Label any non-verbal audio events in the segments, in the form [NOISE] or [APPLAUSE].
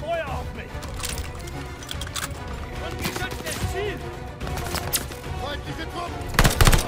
Feuer auf mich! Ungeschütztes Ziel! Feindliche Truppen!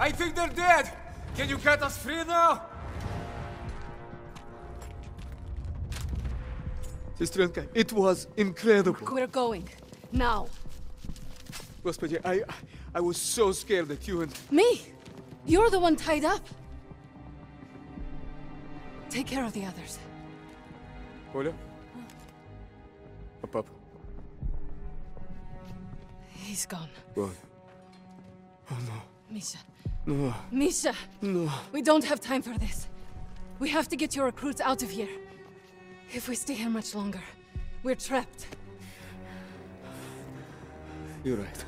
I think they're dead! Can you cut us free now? Сестренка, it was incredible. We're going. Now. Господи, I, I was so scared that you and... Me? You're the one tied up. Take care of the others. Оля? А папа? He's gone. Gone. Oh no. Misha. No. Misha! No. We don't have time for this. We have to get your recruits out of here. If we stay here much longer, we're trapped. You're right.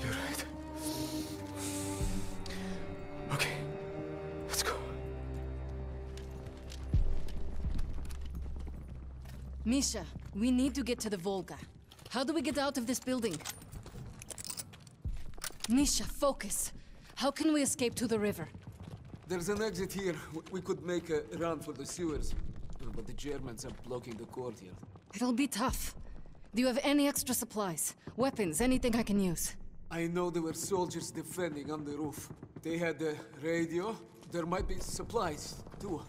You're right. Okay. Let's go. Misha, we need to get to the Volga. How do we get out of this building? Misha, focus. How can we escape to the river? There's an exit here. We could make a run for the sewers. But the Germans are blocking the courtyard. It'll be tough. Do you have any extra supplies? Weapons, anything I can use? I know there were soldiers defending on the roof. They had a radio. There might be supplies, too.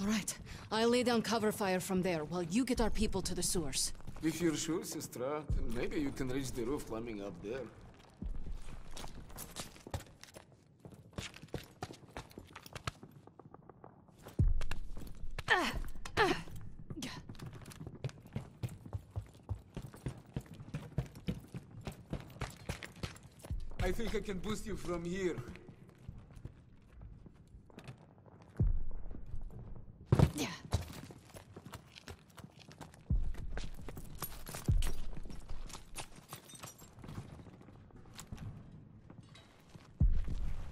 All right. I'll lay down cover fire from there while you get our people to the sewers. If you're sure, Sistra, maybe you can reach the roof climbing up there. I think I can boost you from here. Yeah.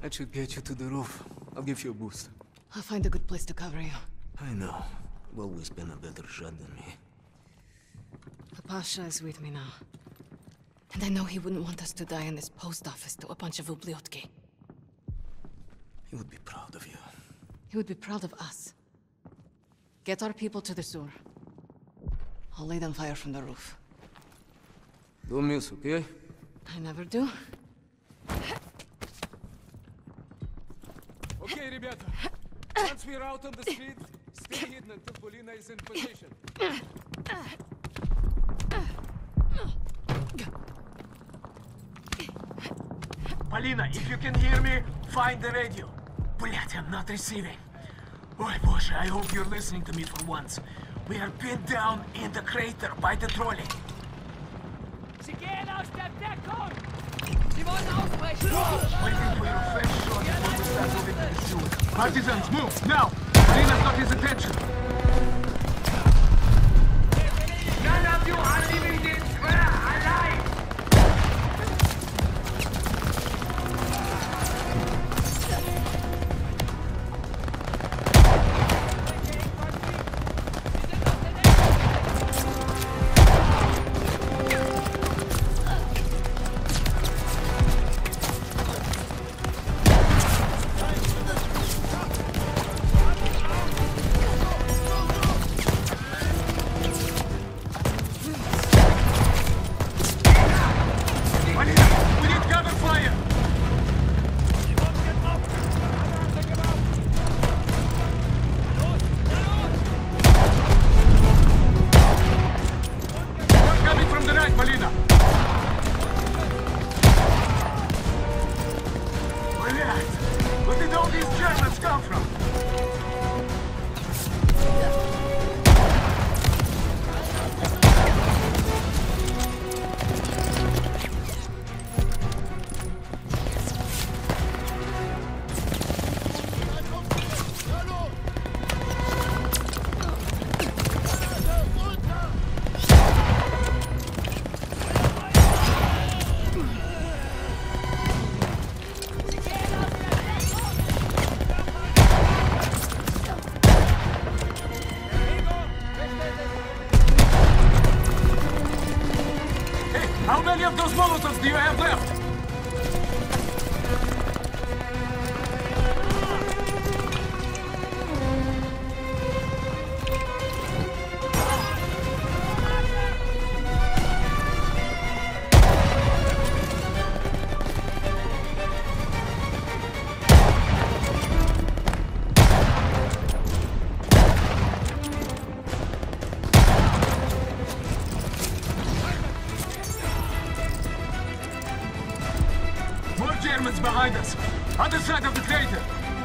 That should get you to the roof. I'll give you a boost. I'll find a good place to cover you. I know. You've always been a better shot than me. The Pasha is with me now. And I know he wouldn't want us to die in this post office to a bunch of Ubliotki. He would be proud of you. He would be proud of us. Get our people to the sewer. I'll lay them fire from the roof. Don't miss, okay? I never do. Okay, ребята. Once we're out on the street, stay hidden until Polina is in position. Полина, if you can hear me, find the radio. Блять, I'm not receiving. Ой, боже, I hope you're listening to me for once. We are pinned down in the crater by the trolley. Sie gehen aus der Deckung! Sie wollen ausbrechen! Waiting for your first shot before we start moving to the sewer. Partisans, move, now! Polina's got his attention. Molotovs do you have left? Behind us. Other side of the crater.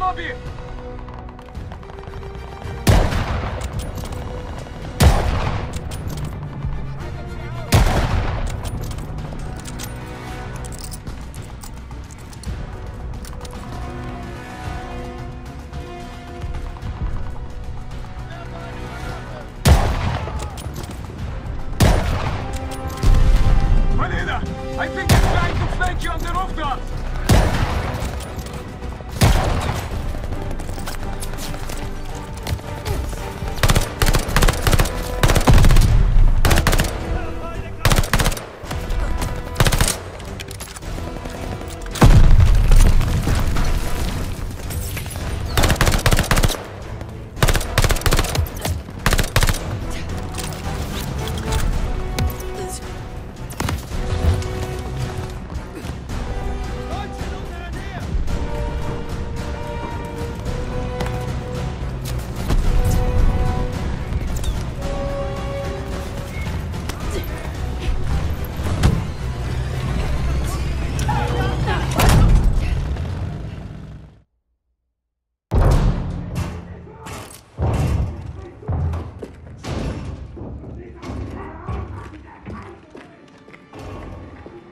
Above the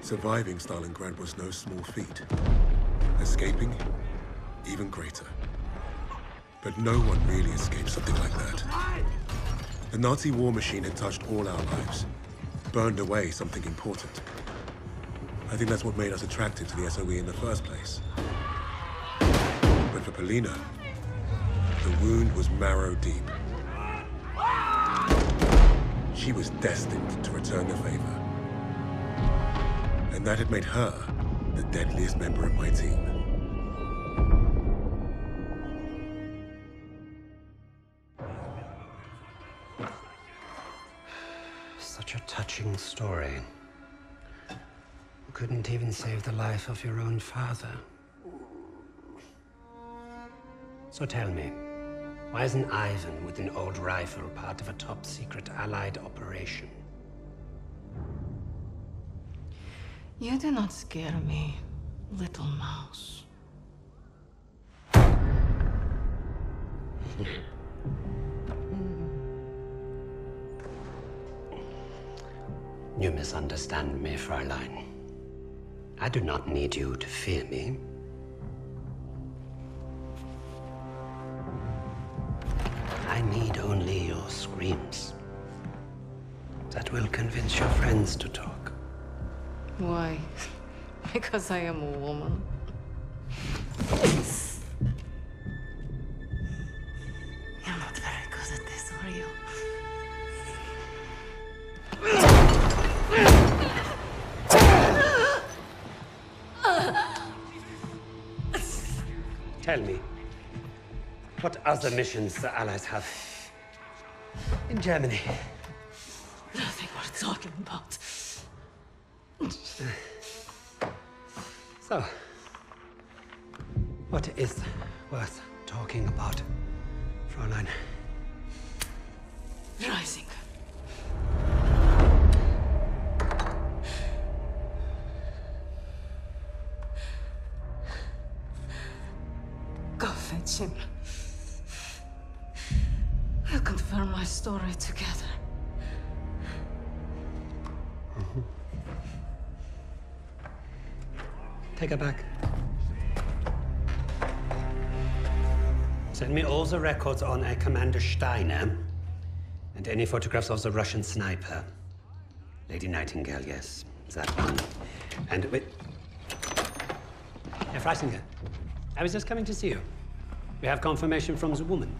Surviving Stalingrad was no small feat. Escaping, even greater. But no one really escaped something like that. The Nazi war machine had touched all our lives, burned away something important. I think that's what made us attracted to the SOE in the first place. But for Polina, the wound was marrow deep. She was destined to return the favor. And that had made her the deadliest member of my team. Such a touching story. You couldn't even save the life of your own father. So tell me, why isn't Ivan with an old rifle part of a top secret Allied operation? You do not scare me, little mouse. [LAUGHS] You misunderstand me, Fräulein. I do not need you to fear me. I need only your screams. That will convince your friends to talk. Why? [LAUGHS] because I am a woman. You're not very good at this, are you? Tell me, what other missions the Allies have in Germany? Nothing worth talking about. So, what is worth talking about, Fräulein? Rising. Take back. Send me all the records on a Commander Steiner and any photographs of the Russian sniper. Lady Nightingale, yes, that one. And wait. Herr Freisinger, I was just coming to see you. We have confirmation from the woman.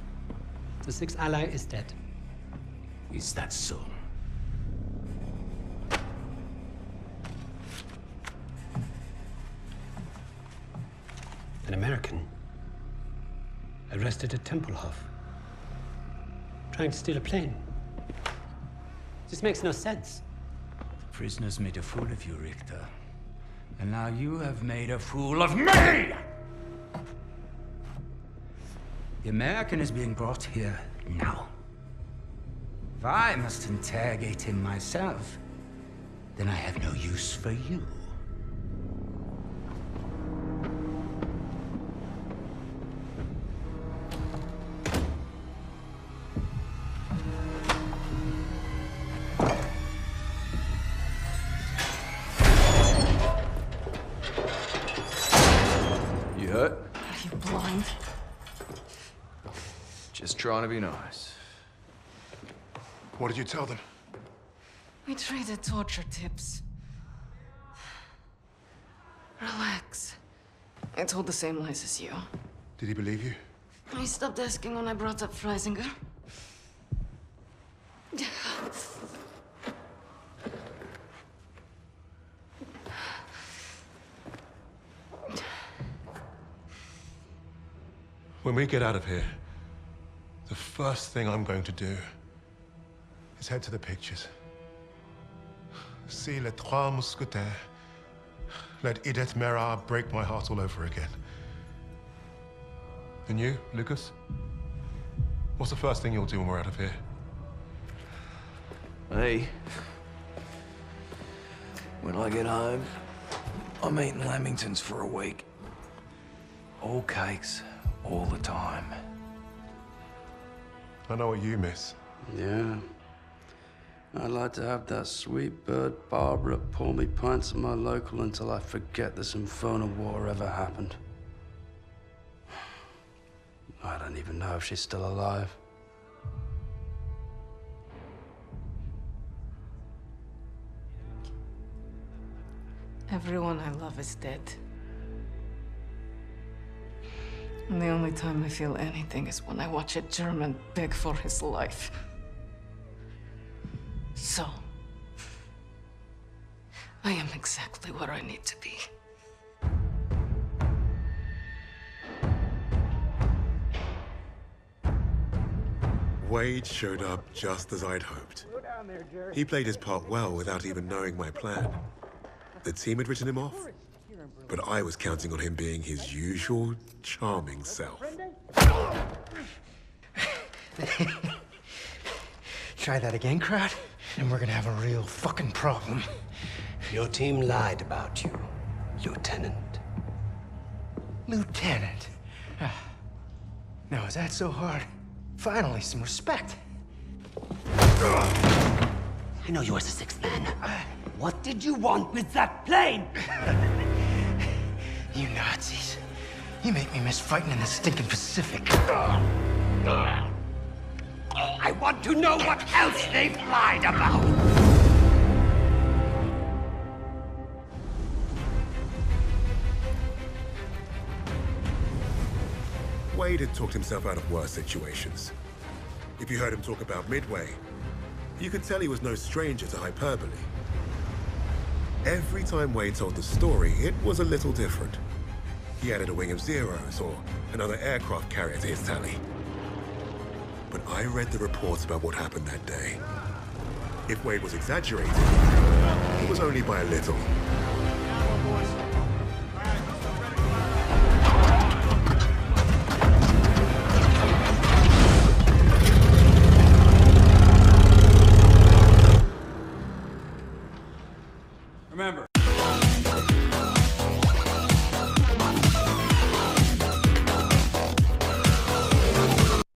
The sixth ally is dead. Is that so? An American arrested at Tempelhof, trying to steal a plane. This makes no sense. The prisoners made a fool of you, Richter. And now you have made a fool of me! The American is being brought here now. If I must interrogate him myself, then I have no use for you. You Just trying nice. What did you tell them? We traded torture tips. Relax. I told the same lies as you. Did he believe you? He stopped asking when I brought up Freisinger. When we get out of here, the first thing I'm going to do is head to the pictures. See Les Trois Mousquetaires. Let Edith Méra break my heart all over again. And you, Lucas? What's the first thing you'll do when we're out of here? Hey. When I get home, I'm eating Lamingtons for a week. All cakes, all the time. I know what you miss. Yeah. I'd like to have that sweet bird Barbara pour me pints of my local until I forget this infernal war ever happened. I don't even know if she's still alive. Everyone I love is dead. And the only time I feel anything is when I watch a German beg for his life. So, I am exactly where I need to be. Wade showed up just as I'd hoped. He played his part well without even knowing my plan. The team had written him off, but I was counting on him being his usual charming self. [LAUGHS] Try that again, crowd, and we're gonna have a real fucking problem. Your team lied about you, Lieutenant. Lieutenant. [SIGHS] Now, is that so hard? Finally, some respect. I know you as the sixth man. What did you want with that plane? [LAUGHS] You Nazis. You make me miss fighting in the stinking Pacific. I want to know what else they've lied about. Wade had talked himself out of worse situations. If you heard him talk about Midway, you could tell he was no stranger to hyperbole. Every time Wade told the story, it was a little different. He added a wing of zeros or another aircraft carrier to his tally. But I read the reports about what happened that day. If Wade was exaggerating, it was only by a little.